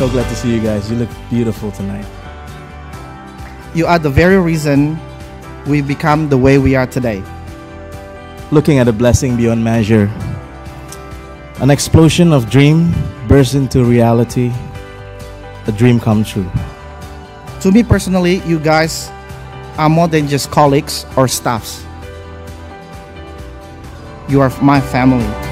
So glad to see you guys. You look beautiful tonight. You are the very reason we become the way we are today. Looking at a blessing beyond measure. An explosion of dream burst into reality. A dream come true. To me personally, you guys are more than just colleagues or staffs. You are my family.